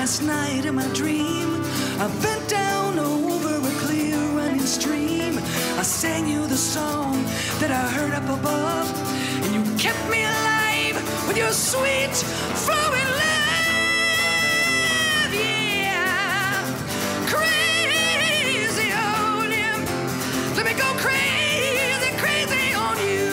last night in my dream. I bent down over a clear running stream. I sang you the song that I heard up above, and you kept me alive with your sweet flowing love. Yeah, crazy on him. Let me go crazy, crazy on you.